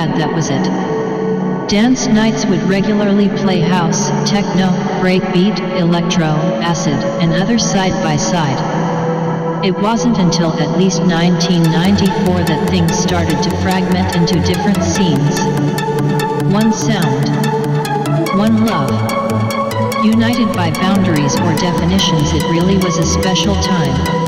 bad that was it. Dance nights would regularly play house, techno, breakbeat, electro, acid, and others side by side. It wasn't until at least 1994 that things started to fragment into different scenes. One sound. One love. United by boundaries or definitions it really was a special time.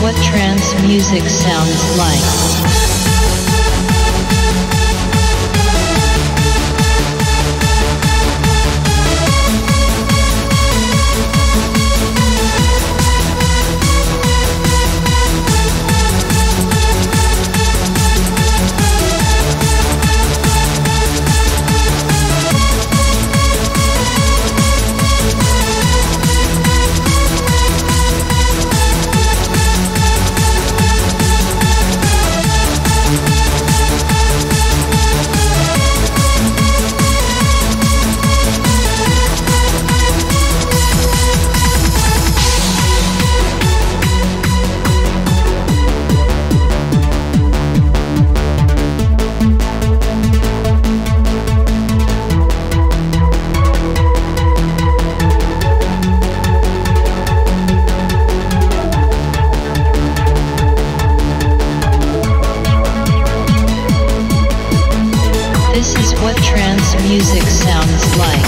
What trance music sounds like. This is what trance music sounds like.